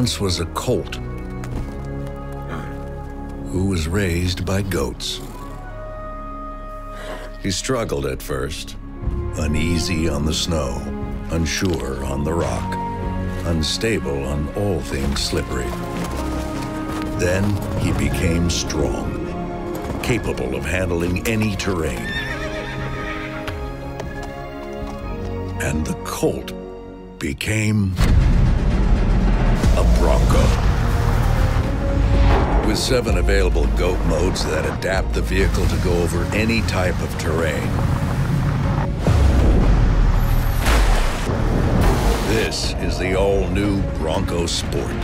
once was a colt who was raised by goats. He struggled at first, uneasy on the snow, unsure on the rock, unstable on all things slippery. Then he became strong, capable of handling any terrain. And the colt became seven available goat modes that adapt the vehicle to go over any type of terrain. This is the all-new Bronco Sport.